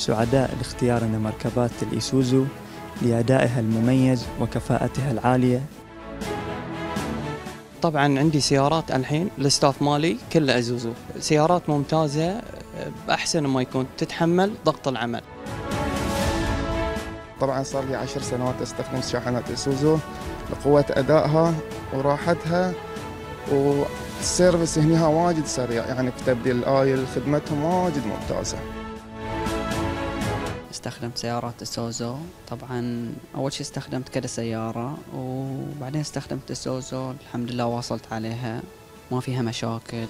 سعداء لاختيارنا مركبات ال Isuzu لأدائها المميز وكفاءتها العالية. طبعا عندي سيارات الحين ال staff مالي كله Isuzu سيارات ممتازة احسن ما يكون تتحمل ضغط العمل. طبعا صار لي عشر سنوات أستخدم شاحنات Isuzu لقوة أدائها وراحتها وال service هنا واجد سريع يعني في تبديل ال oil خدمتهم واجد ممتازة. استخدمت سيارات السوزو طبعا أول شيء استخدمت كذا سيارة وبعدين استخدمت السوزو الحمد لله واصلت عليها ما فيها مشاكل.